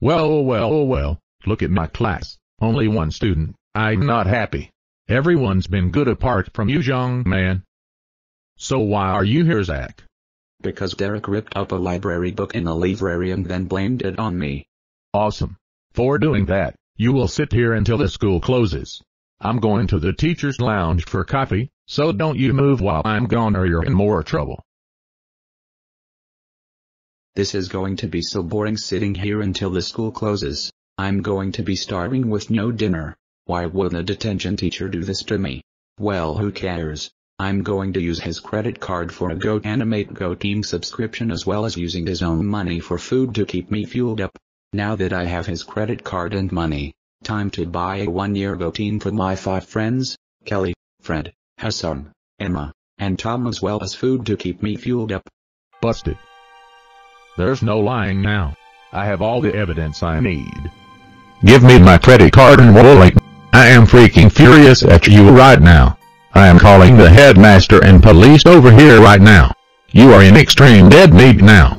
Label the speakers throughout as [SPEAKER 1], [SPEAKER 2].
[SPEAKER 1] Well, well, well, look at my class. Only one student. I'm not happy. Everyone's been good apart from you, young man. So why are you here, Zack?
[SPEAKER 2] Because Derek ripped up a library book in the library and then blamed it on me.
[SPEAKER 1] Awesome. For doing that, you will sit here until the school closes. I'm going to the teacher's lounge for coffee, so don't you move while I'm gone or you're in more trouble.
[SPEAKER 2] This is going to be so boring sitting here until the school closes. I'm going to be starving with no dinner. Why would a detention teacher do this to me? Well who cares? I'm going to use his credit card for a GoAnimate Go Team subscription as well as using his own money for food to keep me fueled up. Now that I have his credit card and money, time to buy a one-year Go Team for my five friends, Kelly, Fred, Hassan, Emma, and Tom as well as food to keep me fueled up.
[SPEAKER 1] Busted. There's no lying now. I have all the evidence I need. Give me my credit card and wallet. I am freaking furious at you right now. I am calling the headmaster and police over here right now. You are in extreme dead meat now.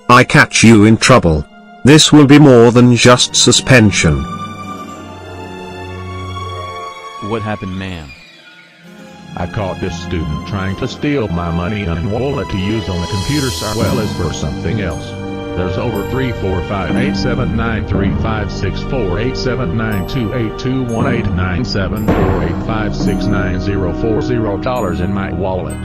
[SPEAKER 3] I catch you in trouble. This will be more than just suspension.
[SPEAKER 4] What happened, ma'am?
[SPEAKER 1] I caught this student trying to steal my money and wallet to use on the computer as well as for something else. There's over 3, 4, 5, 8, 7, 9, 3, 5, 6, 4, 8, 7, 9, 2, 8, 2, 1, 8, 9, 7, 4, 8, 5, 6, 9, 0, 4, 0 dollars in my wallet.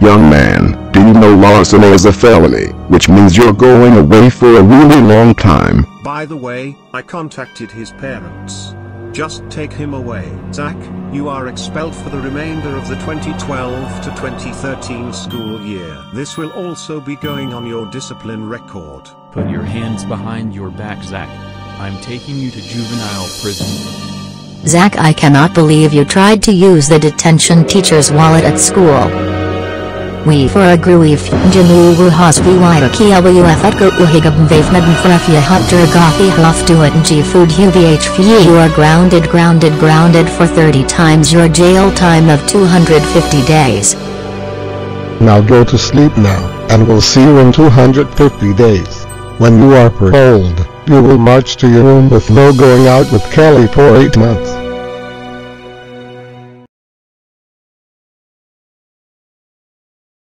[SPEAKER 5] Young man, do you know larceny is a felony, which means you're going away for a really long time.
[SPEAKER 3] By the way, I contacted his parents. Just take him away. Zack, you are expelled for the remainder of the 2012 to 2013 school year. This will also be going on your discipline record.
[SPEAKER 4] Put your hands behind your back, Zack. I'm taking you to juvenile prison.
[SPEAKER 6] Zack I cannot believe you tried to use the detention teacher's wallet at school. We for a gruif, Wairaki LWF at Go Uhigab Vavnadan Frafia Hut Durgathi Hluff and G Food UVHV You are grounded grounded grounded for 30 times your jail time of 250 days.
[SPEAKER 5] Now go to sleep now, and we'll see you in 250 days. When you are paroled, you will march to your room with no going out with Kelly for 8 months.